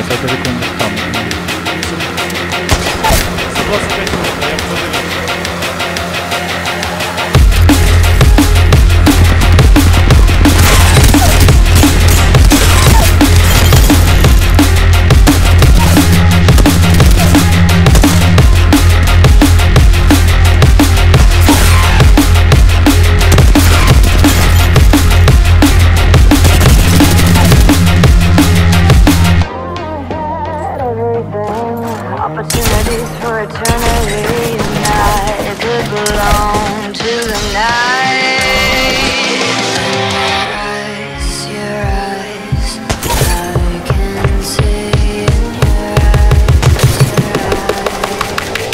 Essa é a pergunta, calma. For eternity tonight could belong to the night. Eyes, your eyes, I can see in your eyes, your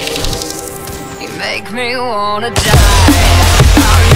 eyes. You make me wanna die.